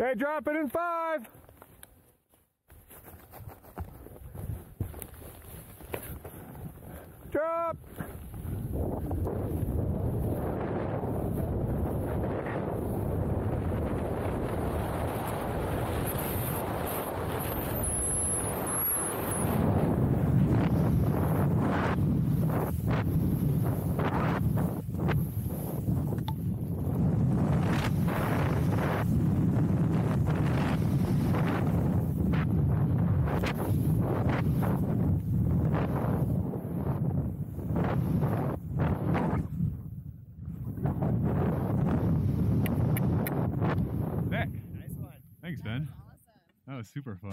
Okay, drop it in five. Drop. Nick. Nice one. Thanks, Ben. Awesome. That was super fun.